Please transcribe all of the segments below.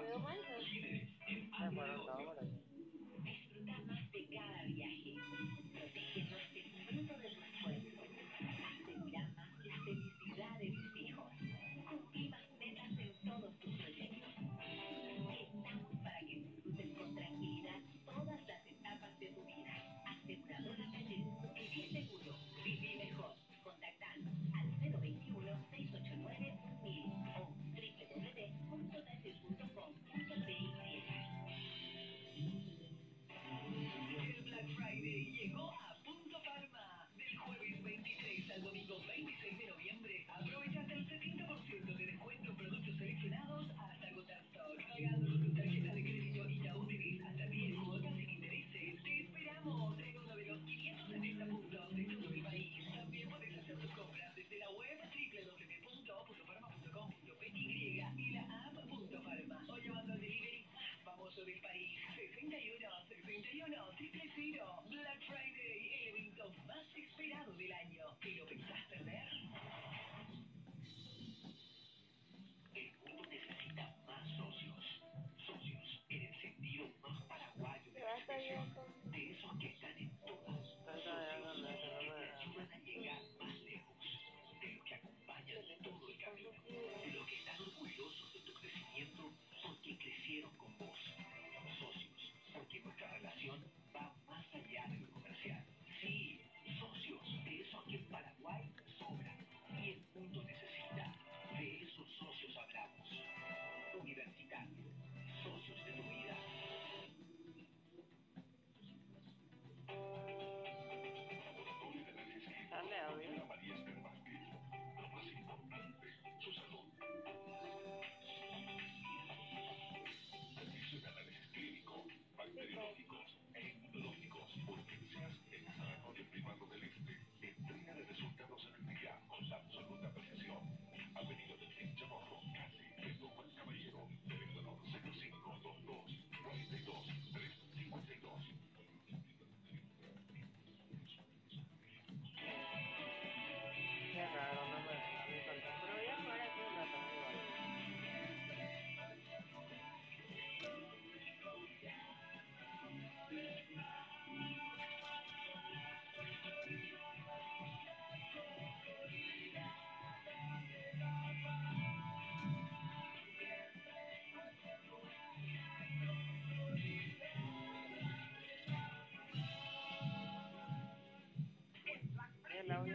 real one? Año. ¿Te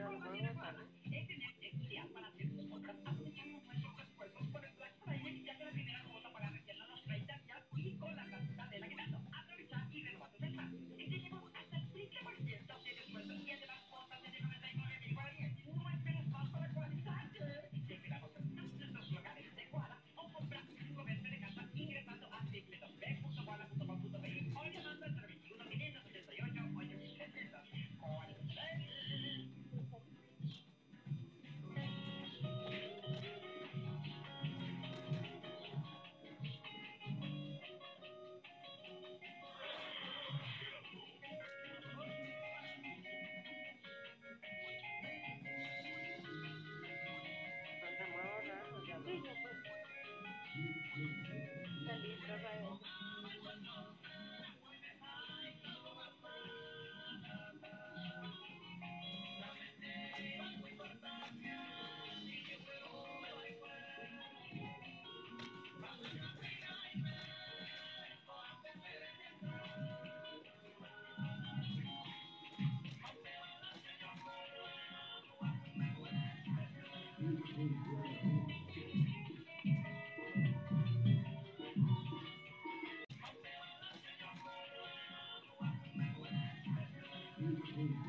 Mm-hmm. Hallelujah.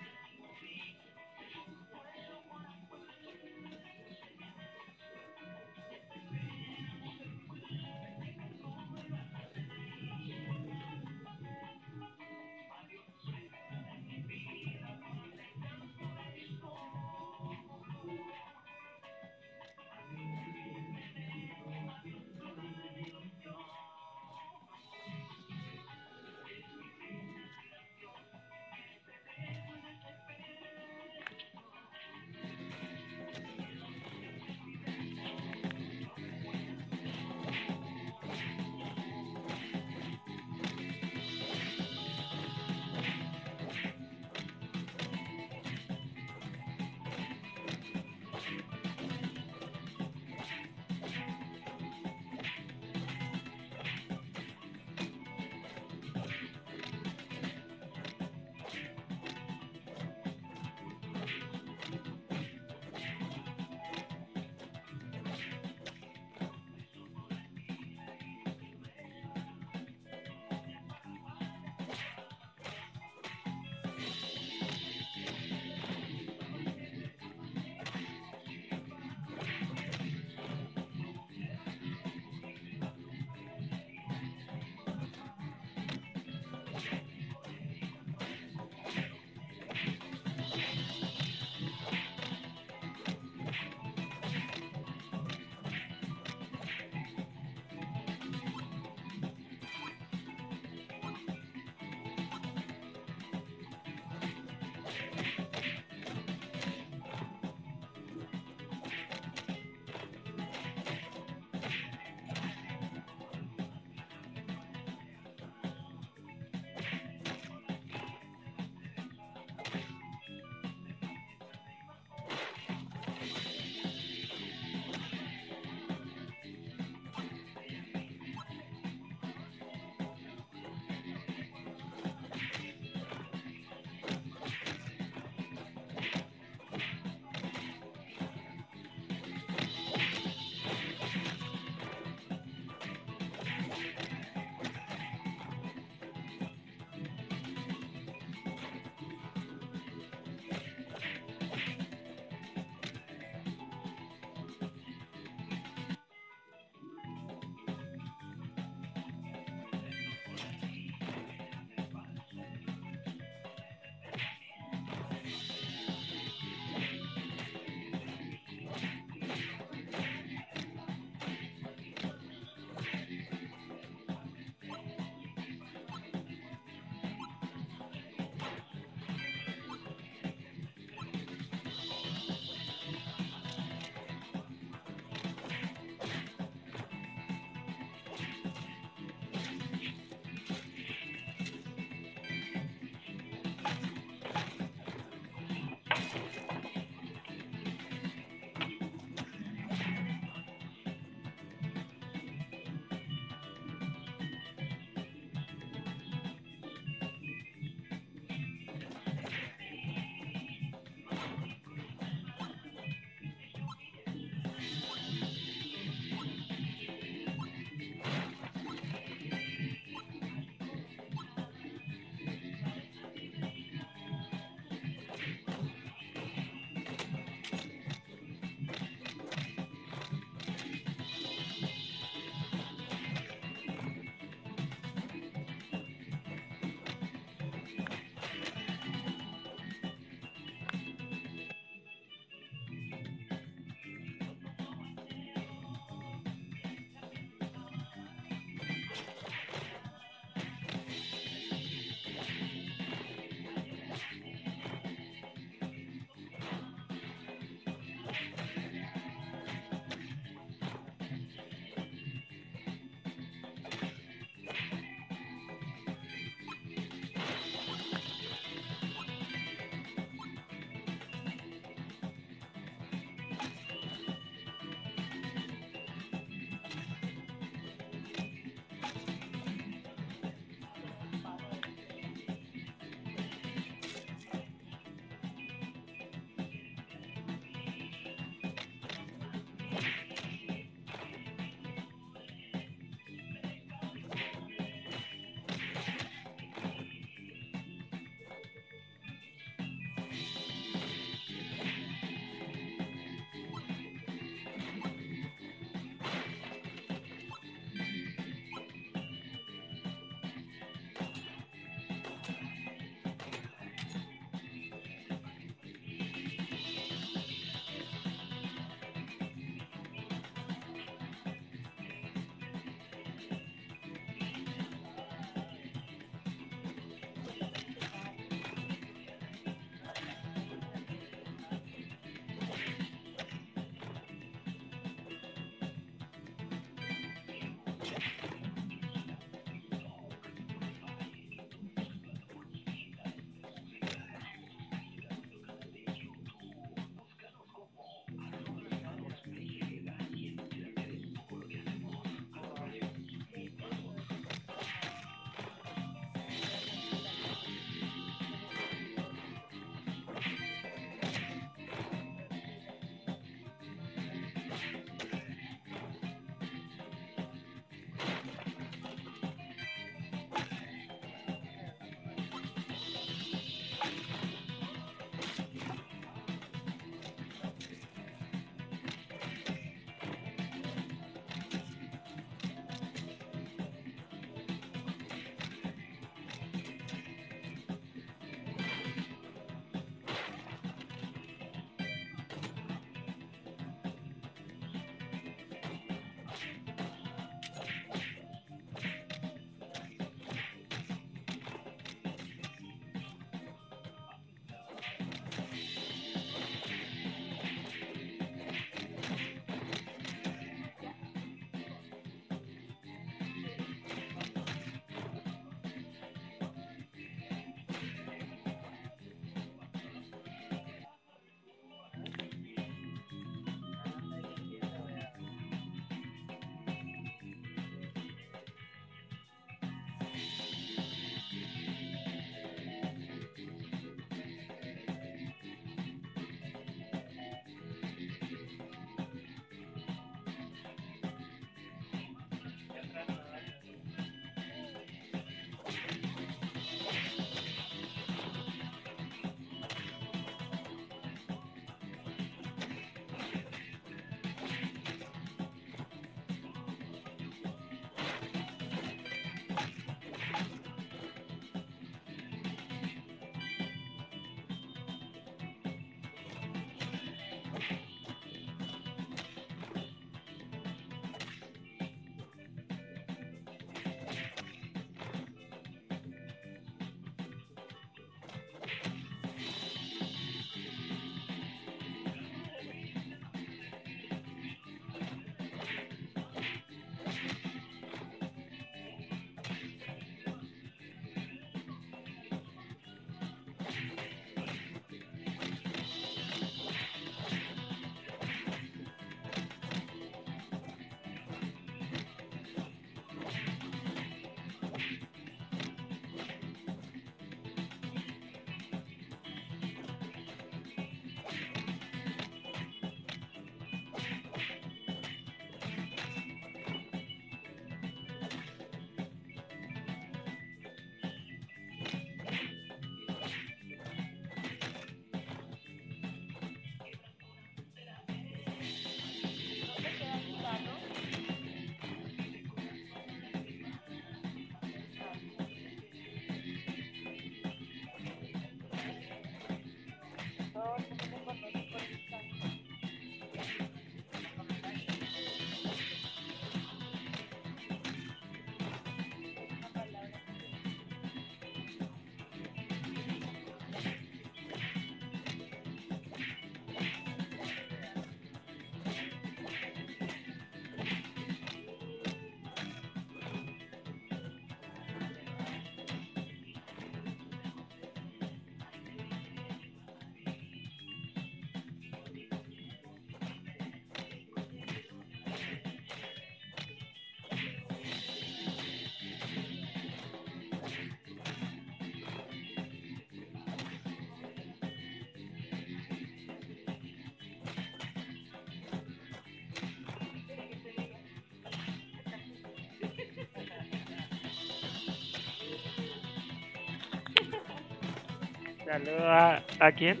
Saludos a, ¿a quién?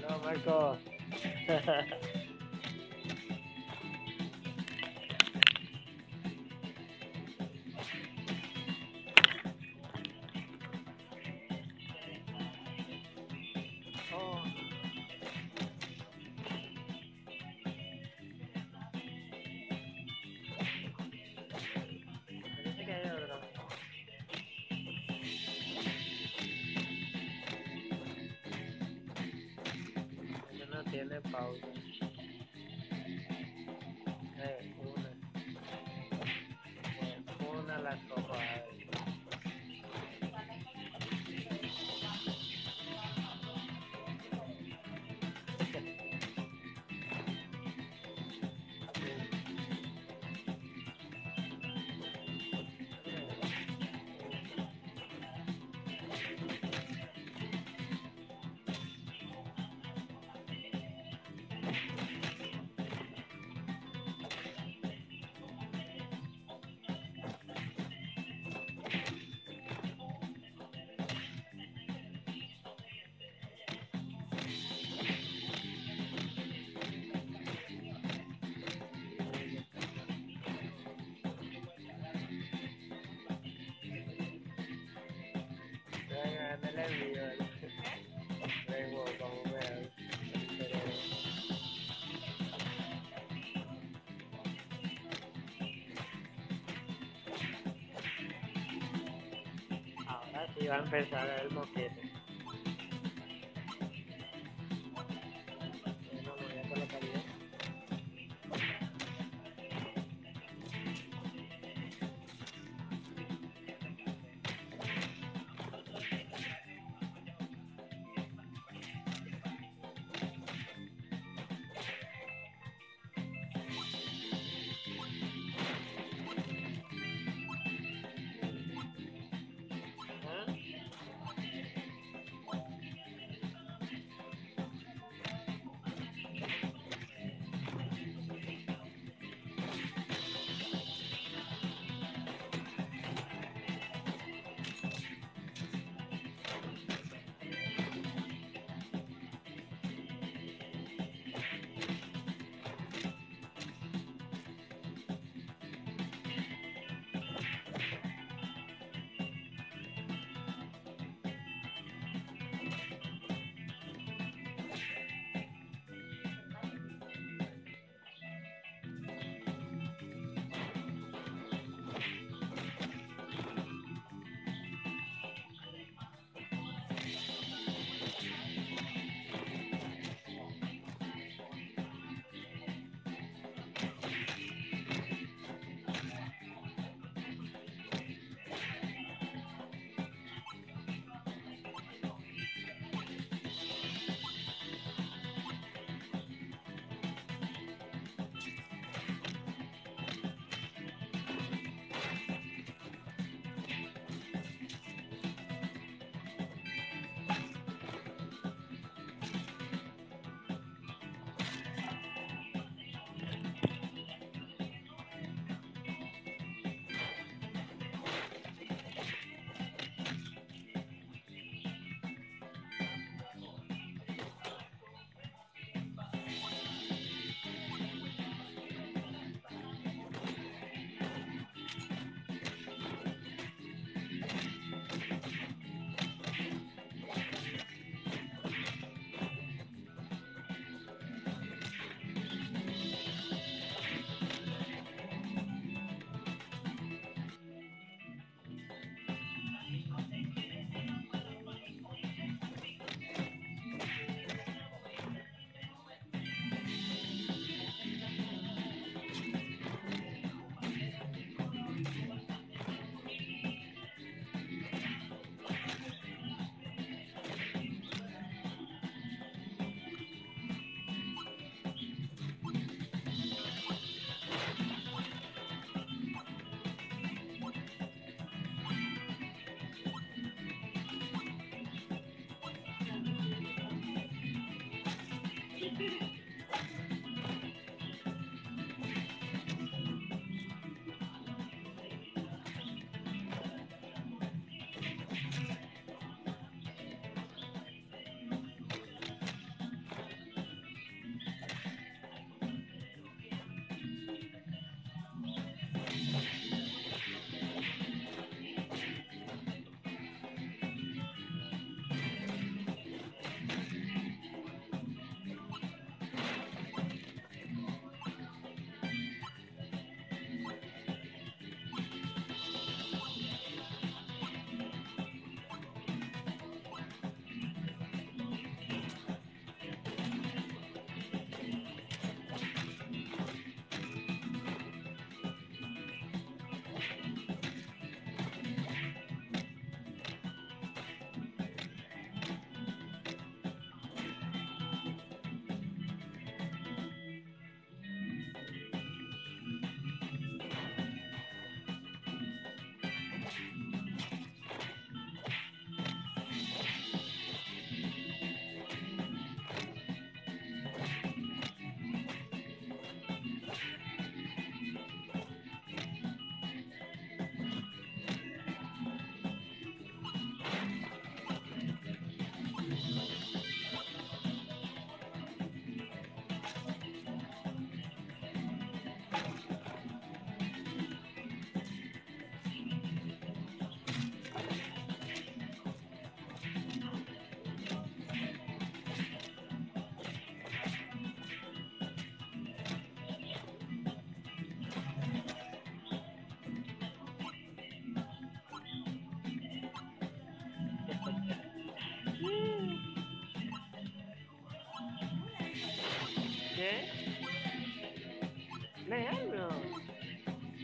Saludos, Marco. Ahora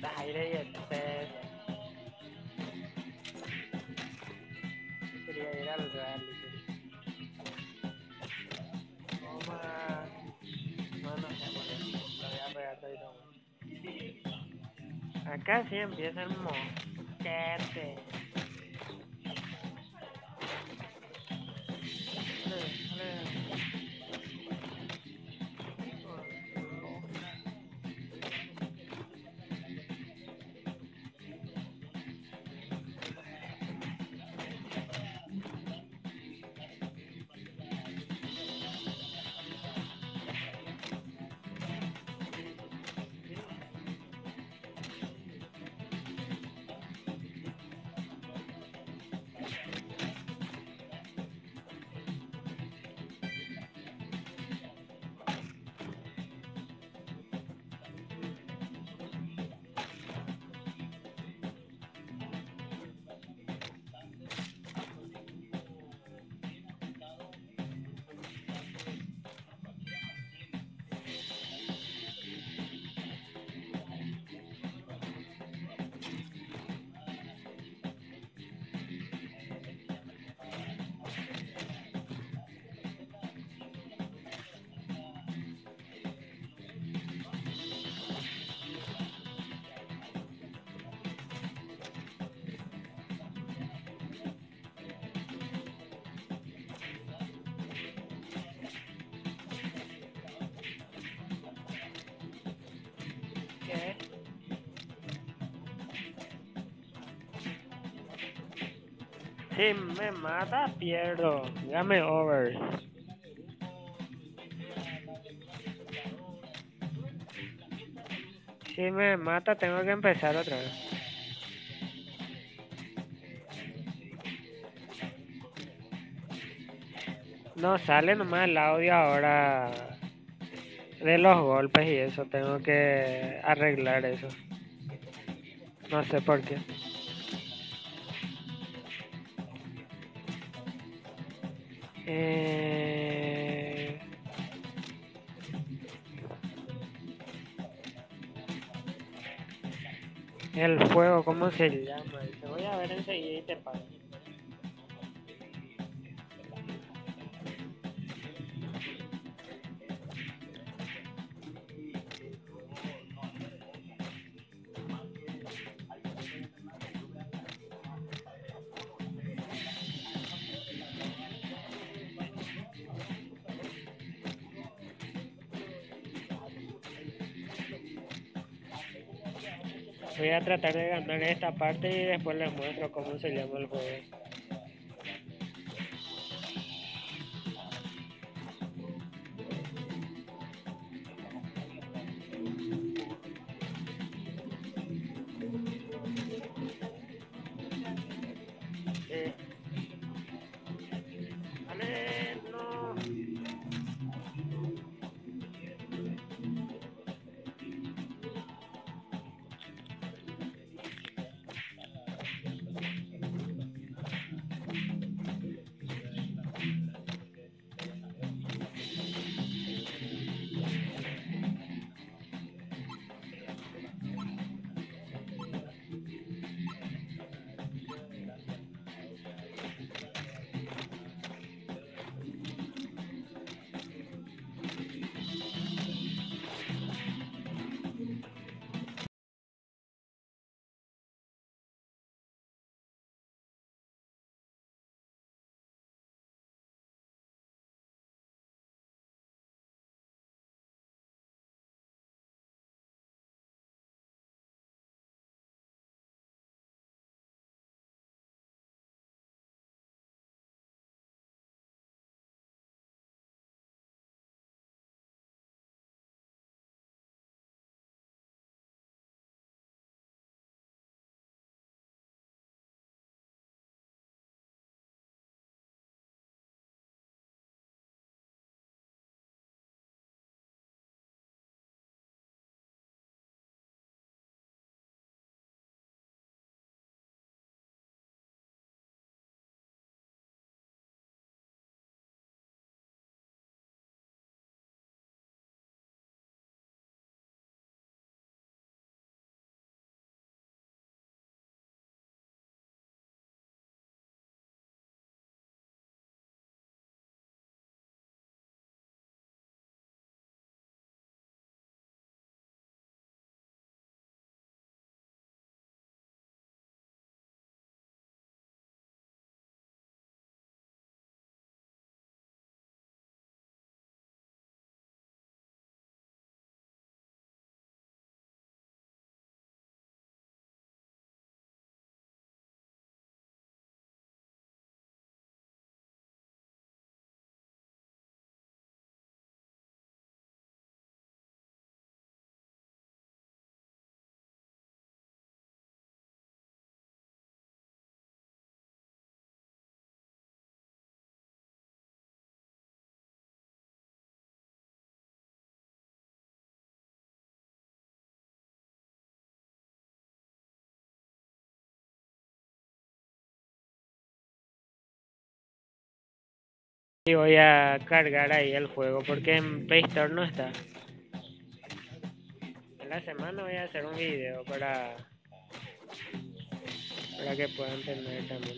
Zaire y Cés. Quería ir al reality. Toma. No, no sé, porque lo voy a pegar todito. Acá sí empieza el mosquete. Si me mata, pierdo. Dame over. Si me mata, tengo que empezar otra vez. No sale nomás el audio ahora de los golpes y eso. Tengo que arreglar eso. No sé por qué. ¿Cómo se llama? Te voy a ver enseguida y te paso. Tratar de ganar esta parte y después les muestro cómo se llama el juego. Y voy a cargar ahí el juego porque en Play Store no está. En la semana voy a hacer un video para, para que puedan tener también.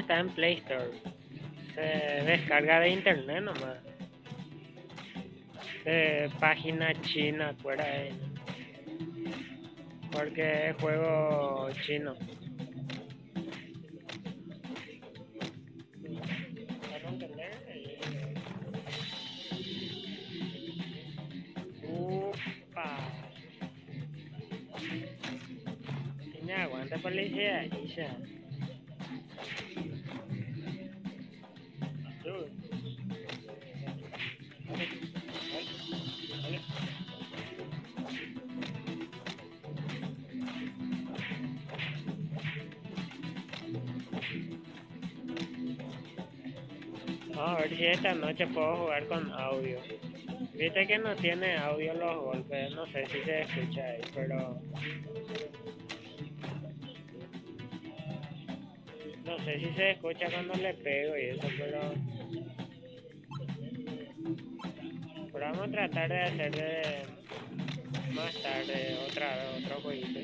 Está en Play Store. Se descarga de internet nomás. De página china, fuera de. Porque es juego chino. Puedo jugar con audio. Viste que no tiene audio los golpes, no sé si se escucha ahí, pero... No sé si se escucha cuando le pego y eso, pero... Pero vamos a tratar de hacer de... más tarde otra otro jueguito.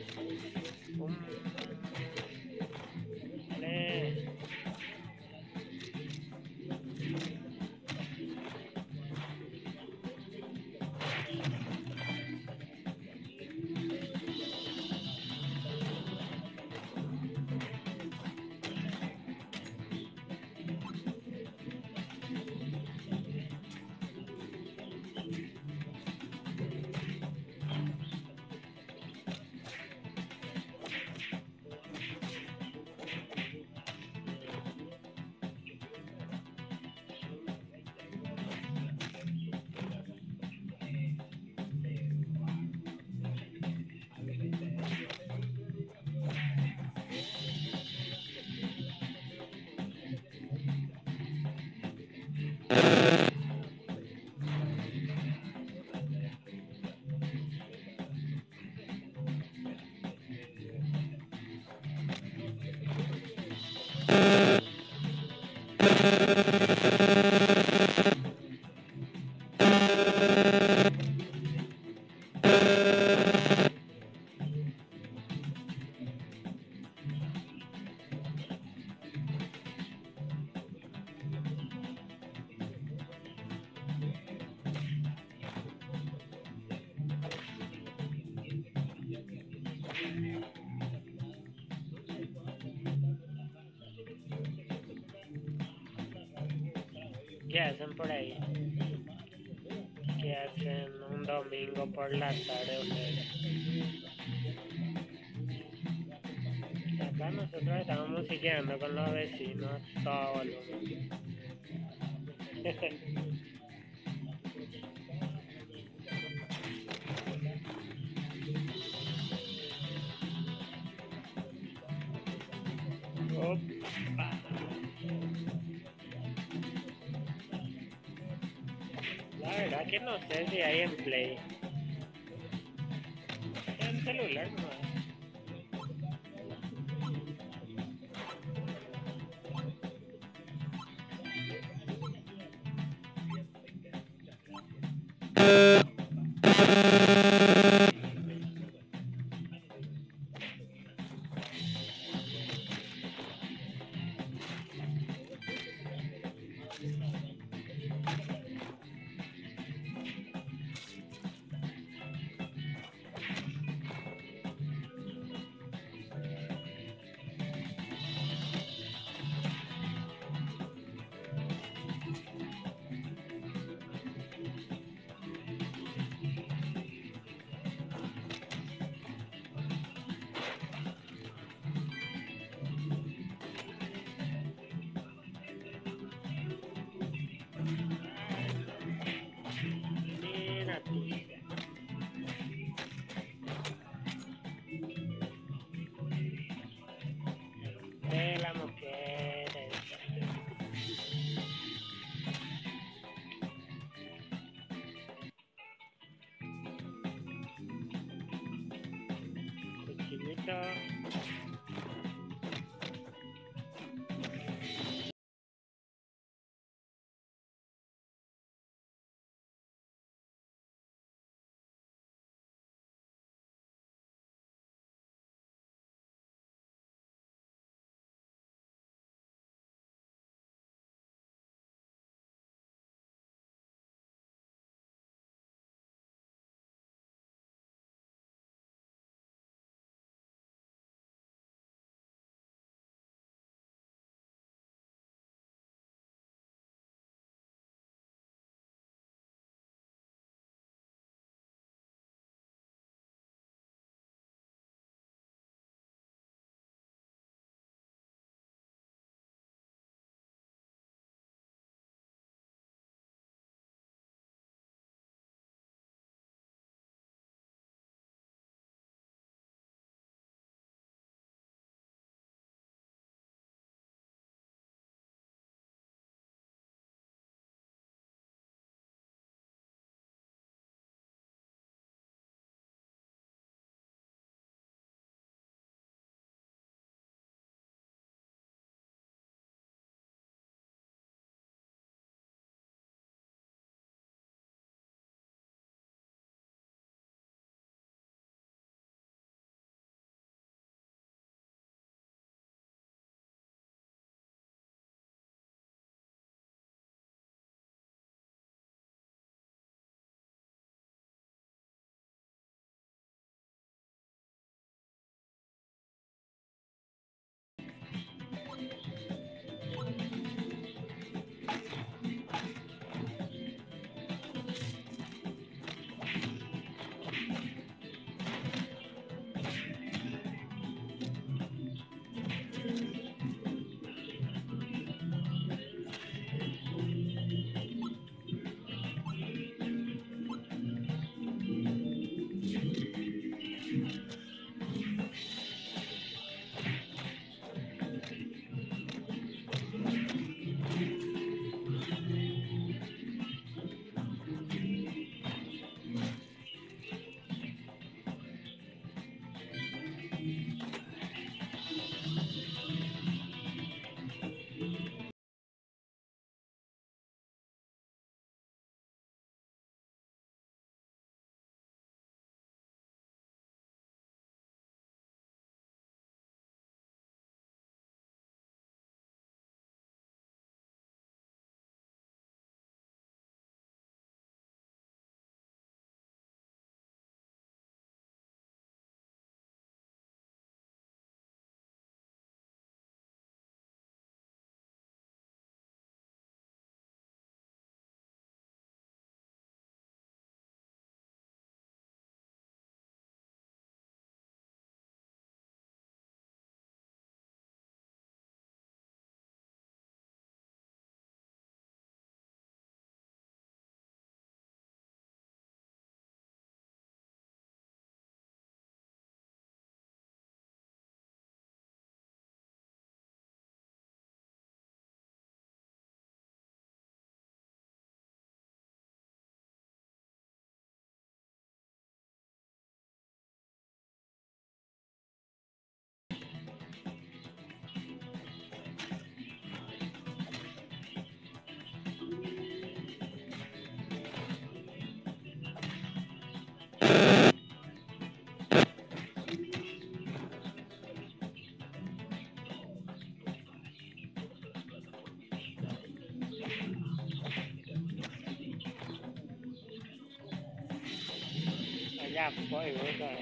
Yeah. half play, wasn't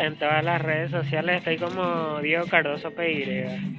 En todas las redes sociales estoy como Diego Cardoso PY.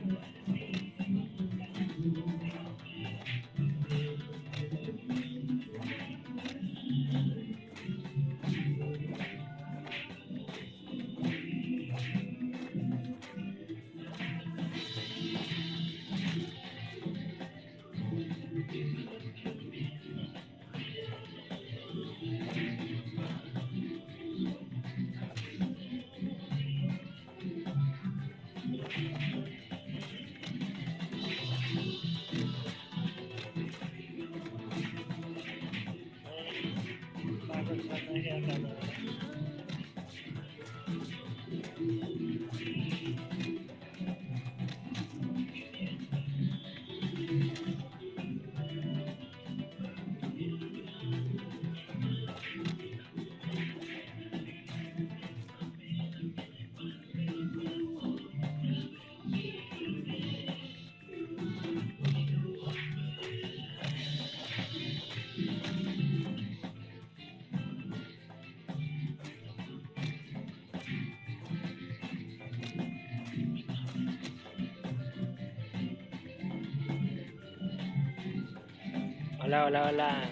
Hola, hola.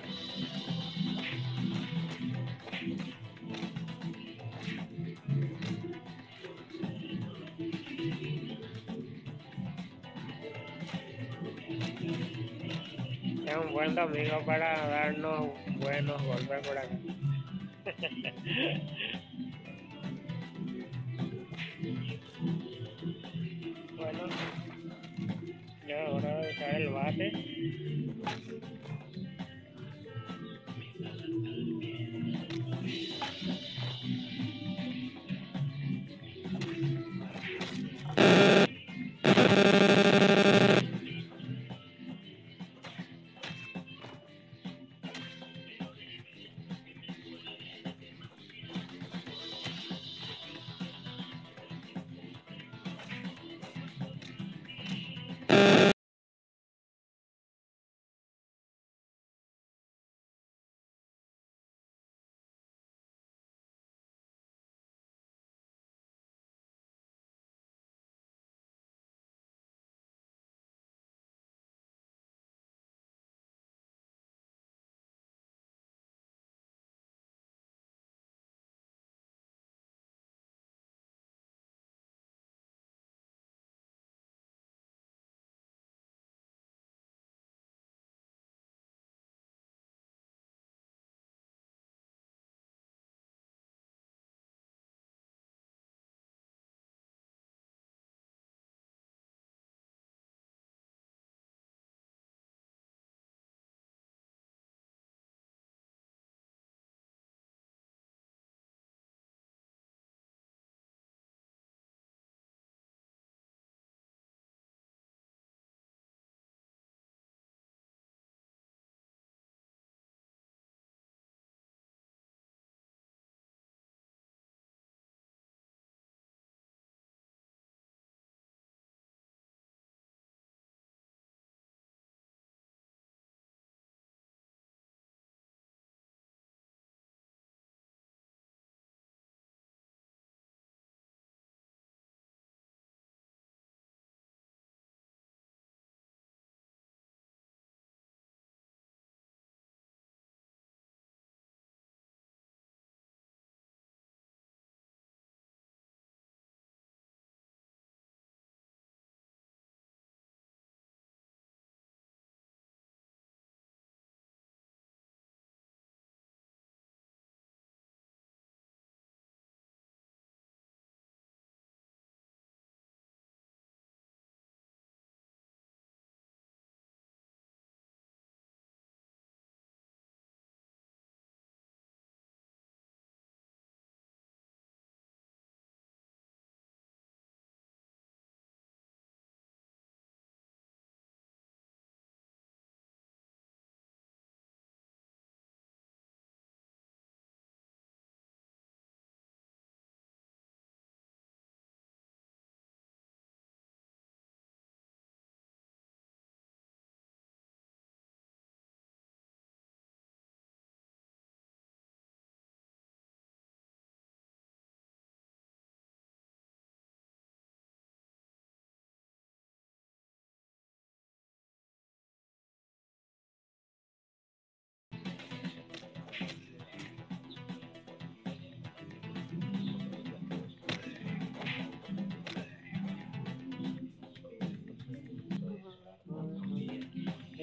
Es un buen domingo para darnos buenos golpes por acá.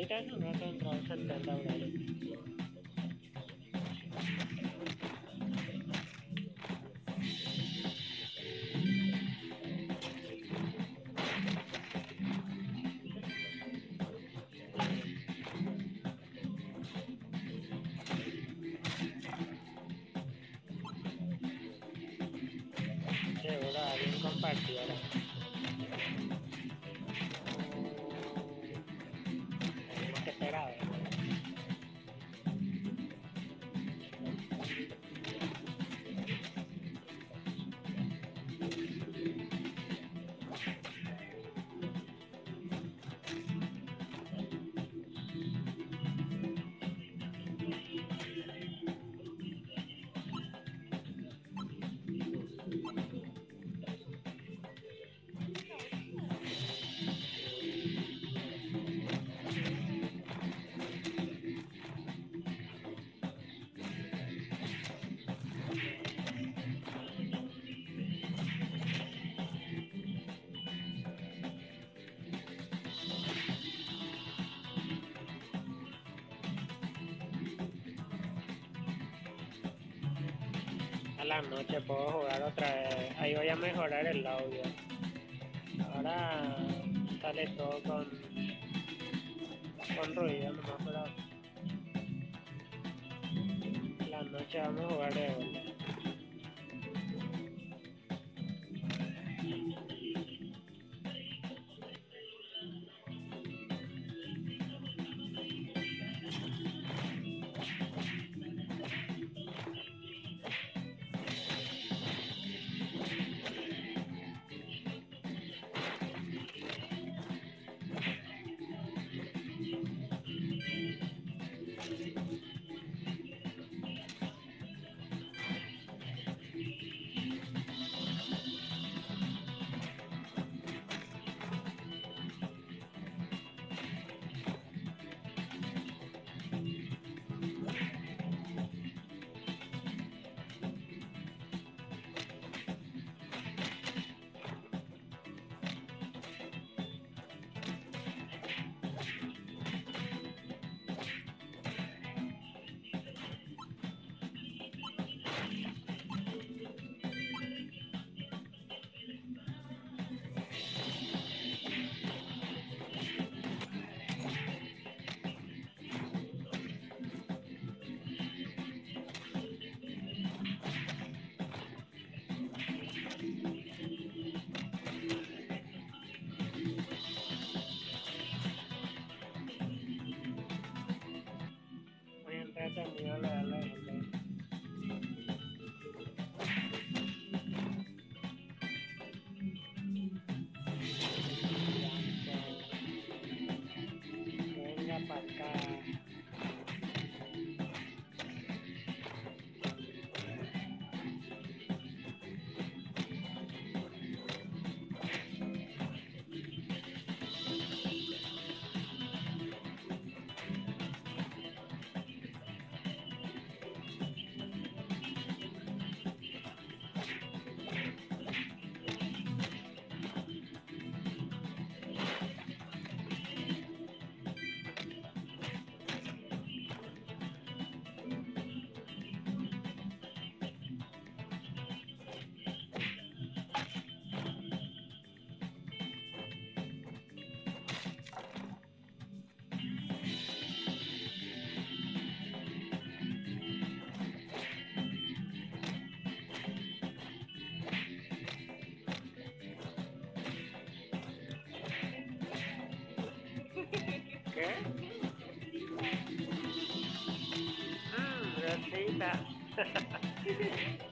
बेटा ना note down कौन la noche puedo jugar otra vez. Ahí voy a mejorar el audio. ¿Qué? Mmm, Rosita. No.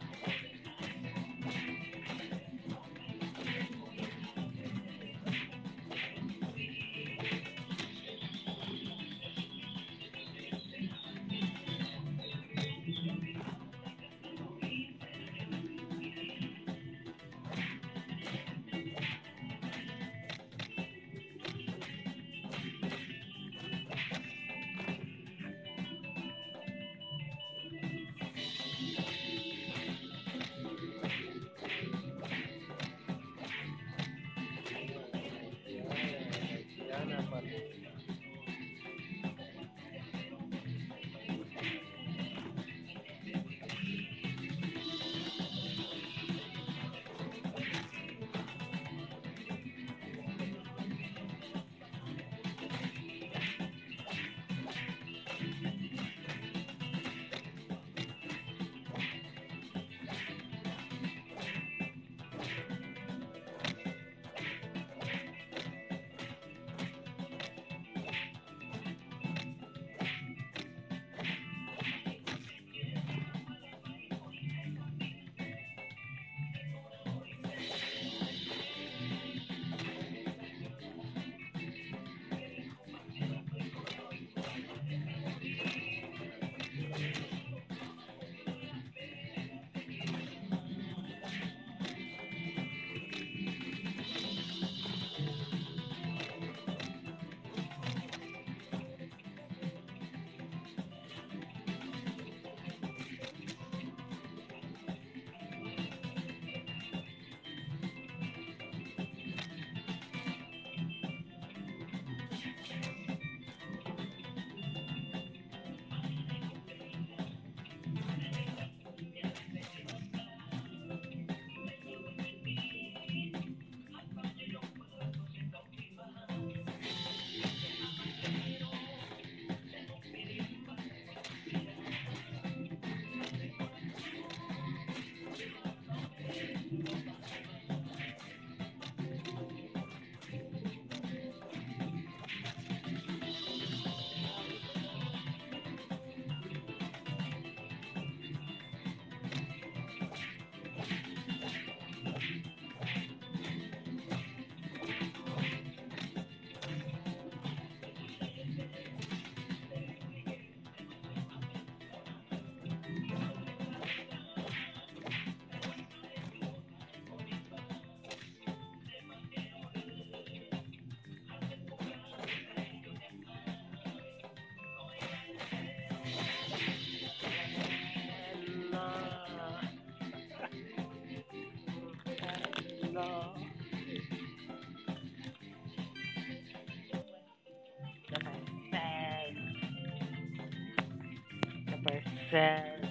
thank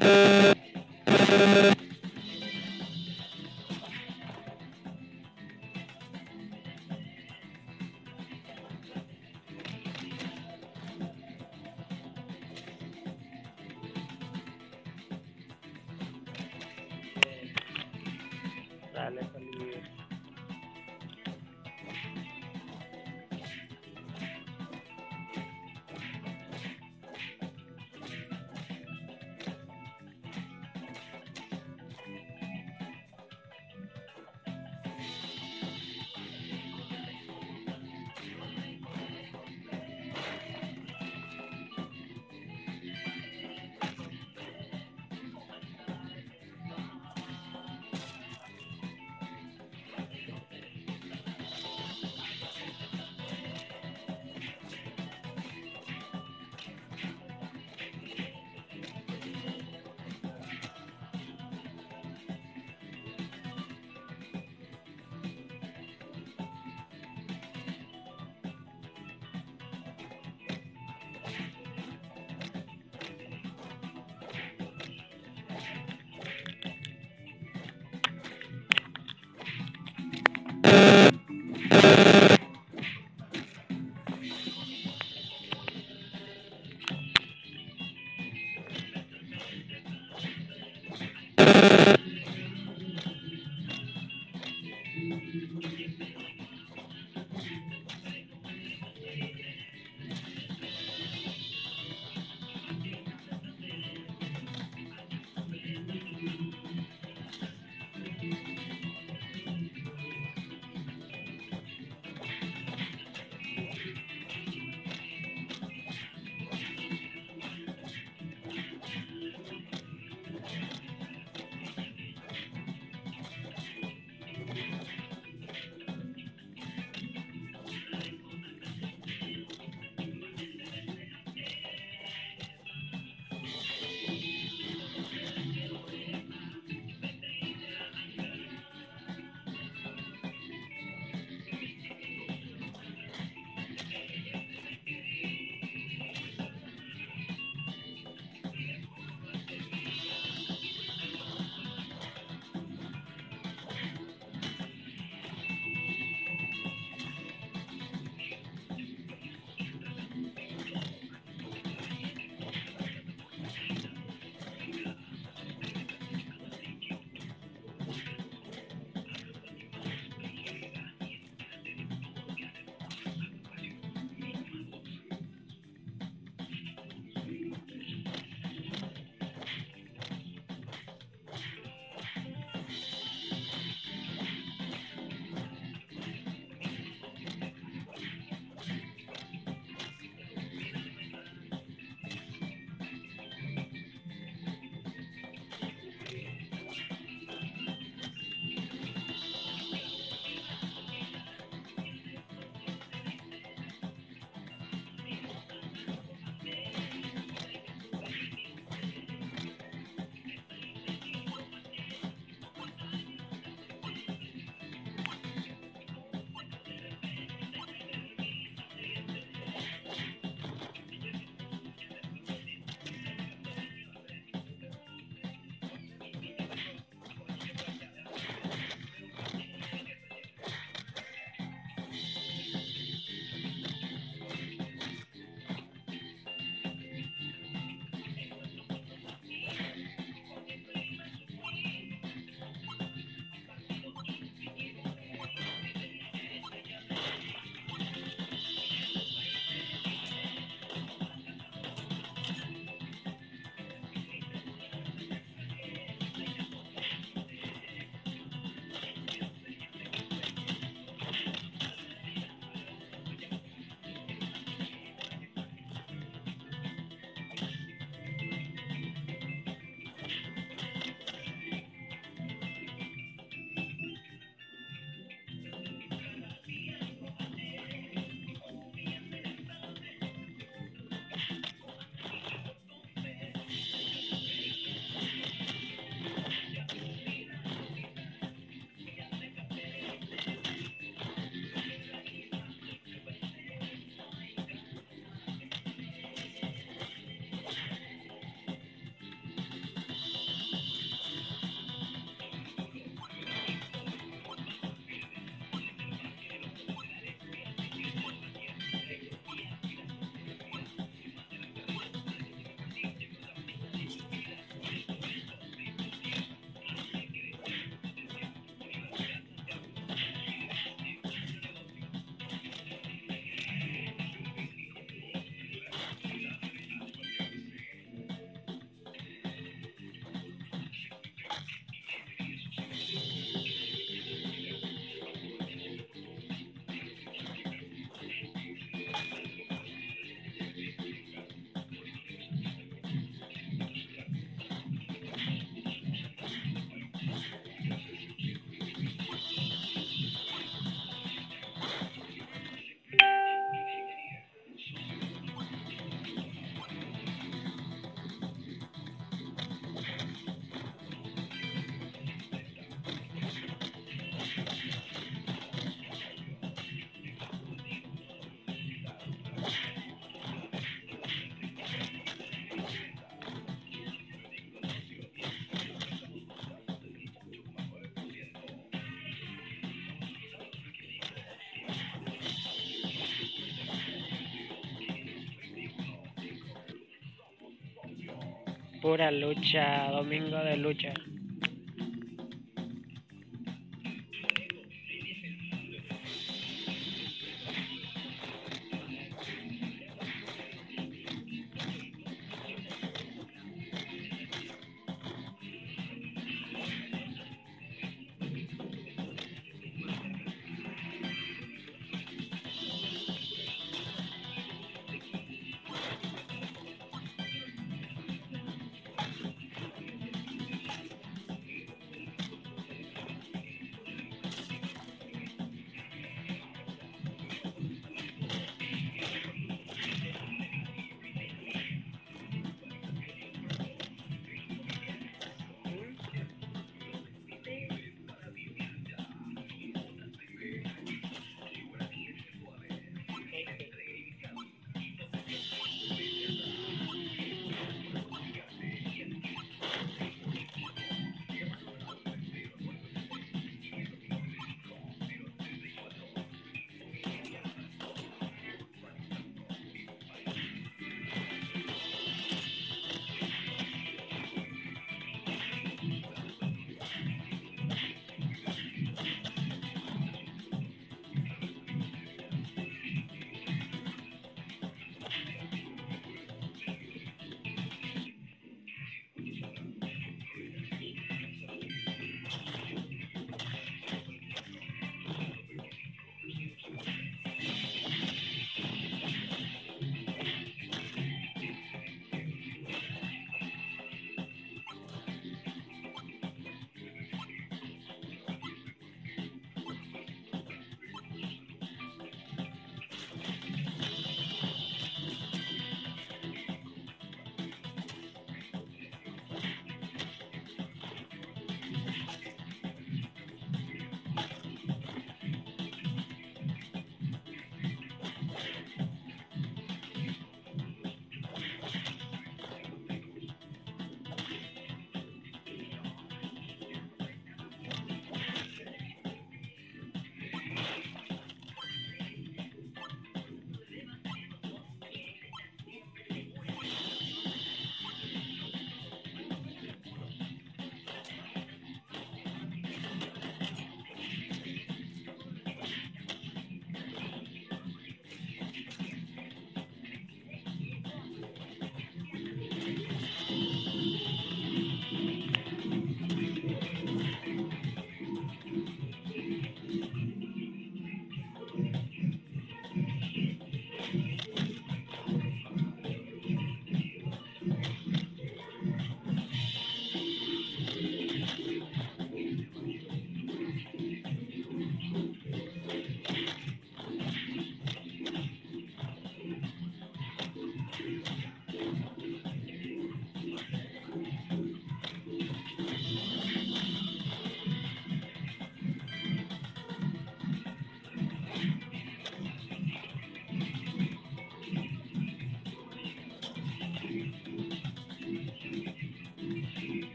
Hello. Pura lucha, domingo de lucha.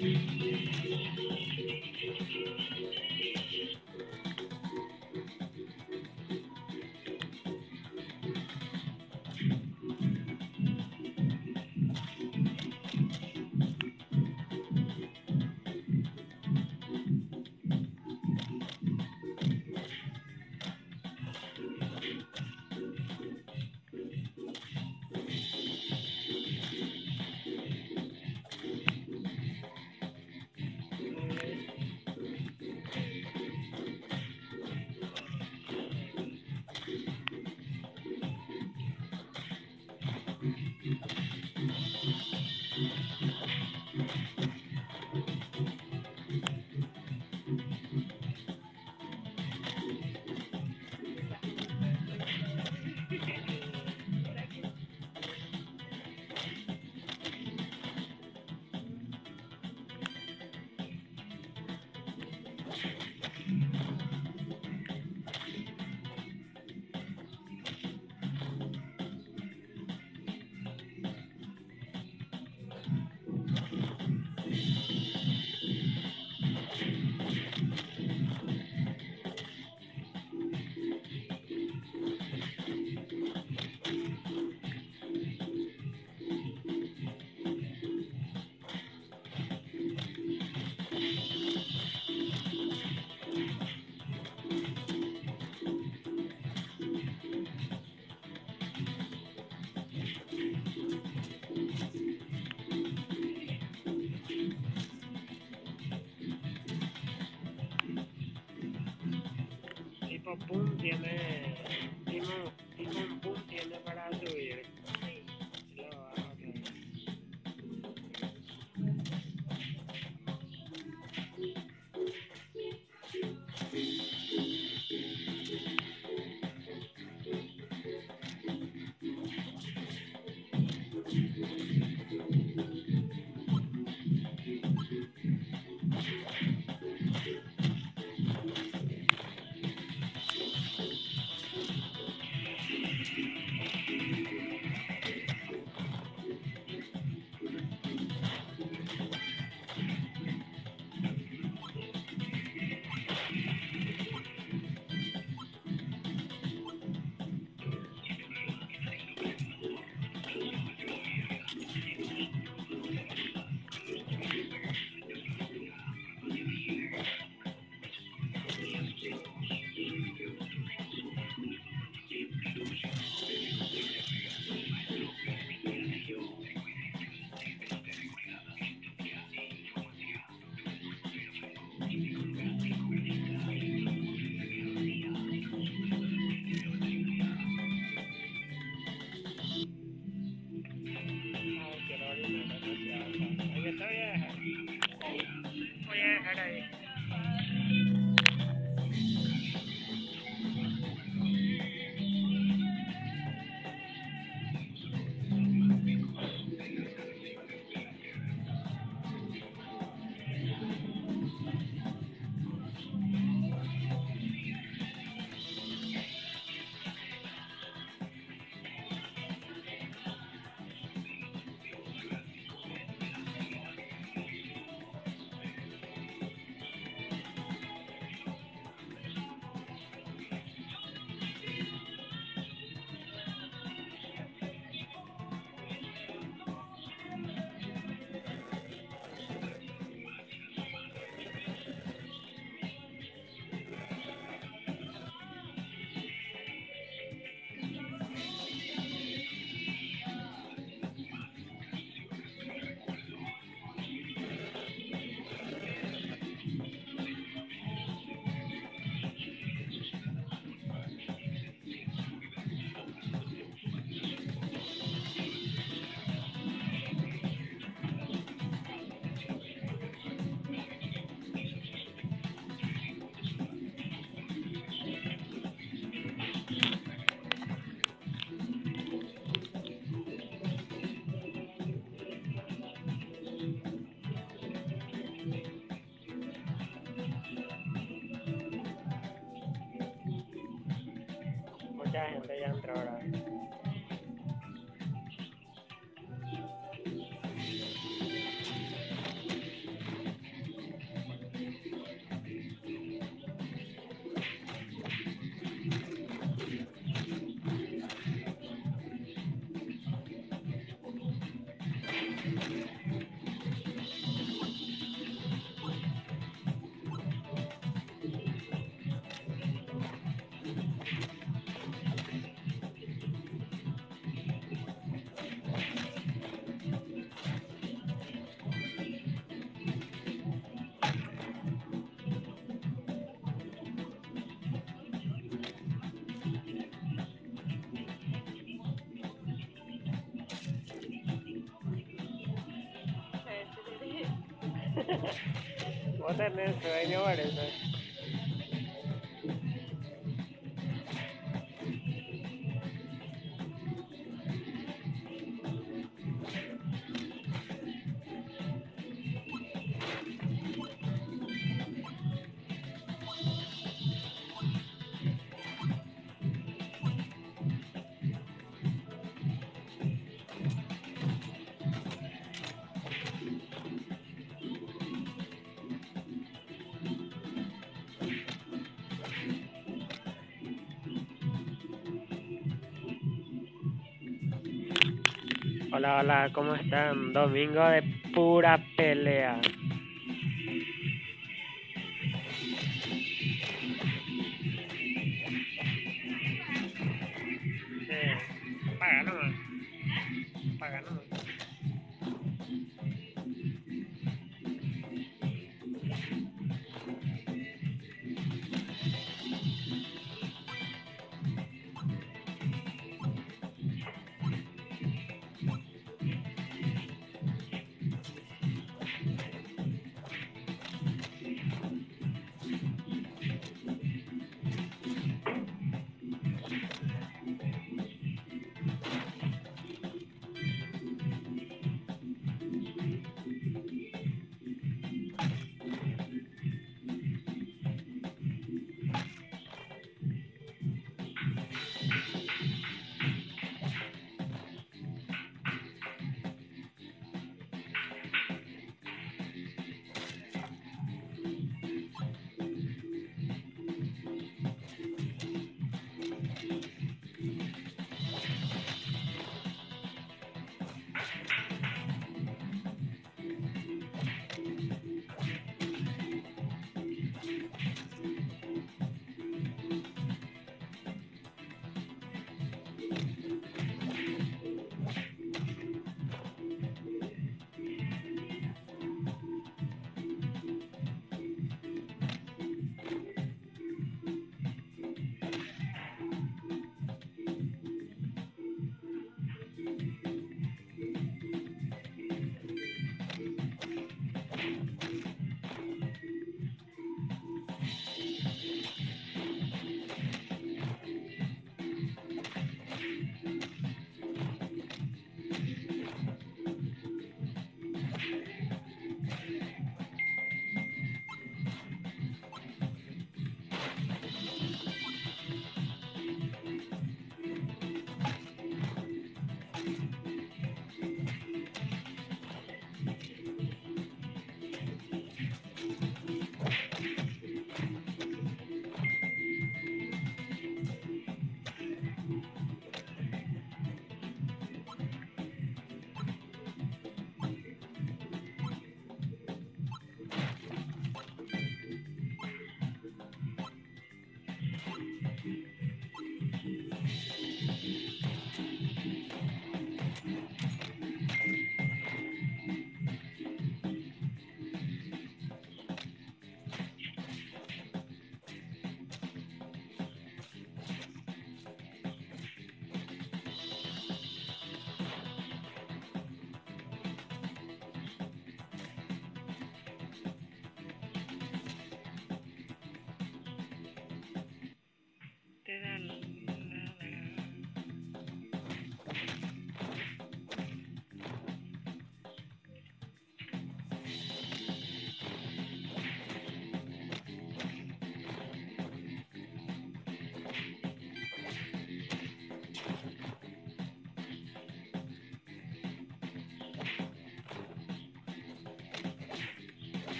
Música tiene. 我在那吃你玩的是 hola, ¿cómo están? Domingo de pura pelea.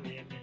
Pero igual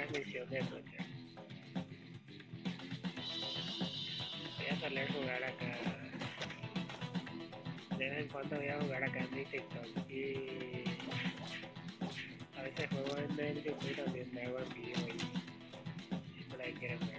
transmisión de Dodgers. Voy a salir a jugar acá. De vez en cuando voy a jugar acá en mi TikTok y a veces juego en el YouTube también me hago en vivo y por ahí quieren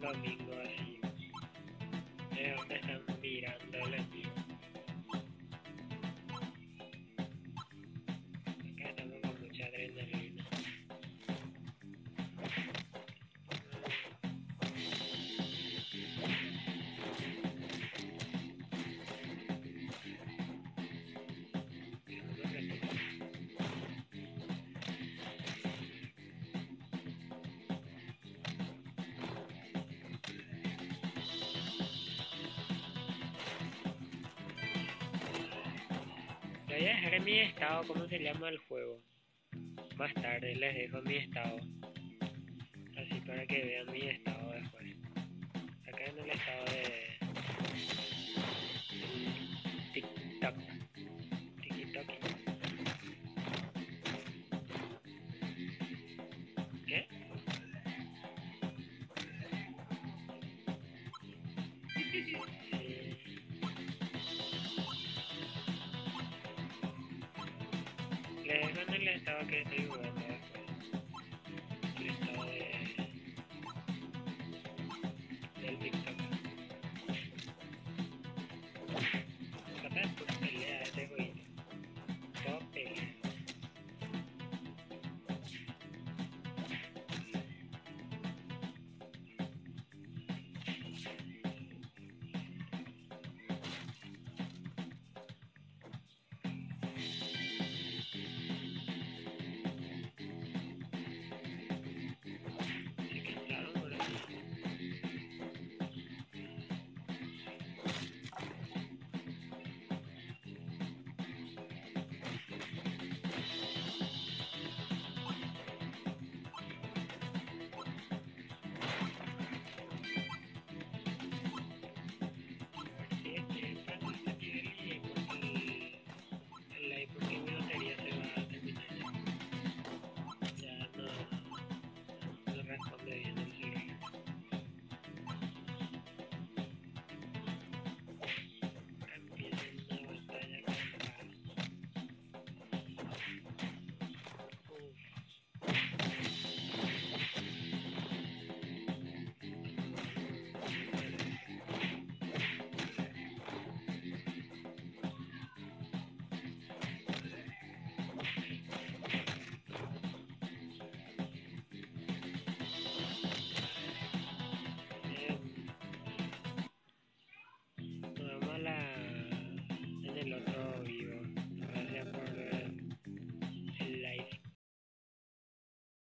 Conmigo así. Pero me dejaré mi estado como se llama el juego. Más tarde les dejo mi estado. Así para que vean mi estado.